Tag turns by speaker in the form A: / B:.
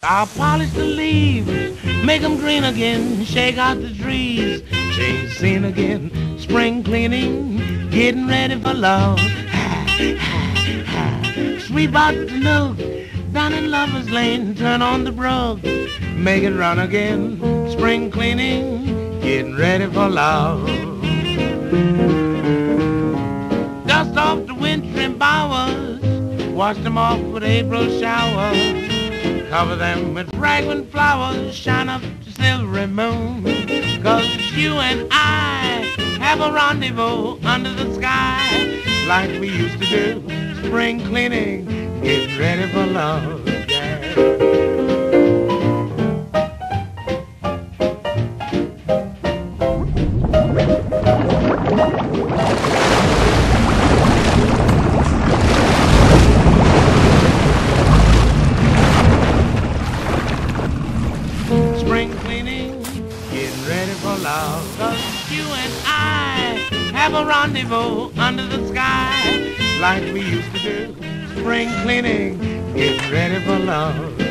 A: I'll polish the leaves, make 'em green again, shake out the trees, change scene again, spring cleaning, getting ready for love. Sweep out the nook, down in Lover's Lane, turn on the brook, make it run again, spring cleaning, getting ready for love. Dust off the wintry bowers, wash them off with April showers. Cover them with fragrant flowers, shine up the silvery moon. Cause you and I have a rendezvous under the sky, like we used to do. Spring cleaning, getting ready for love. Yeah. Spring cleaning, getting ready for love. Cause you and I have a rendezvous under the sky, like we used to do. Spring cleaning, getting ready for love.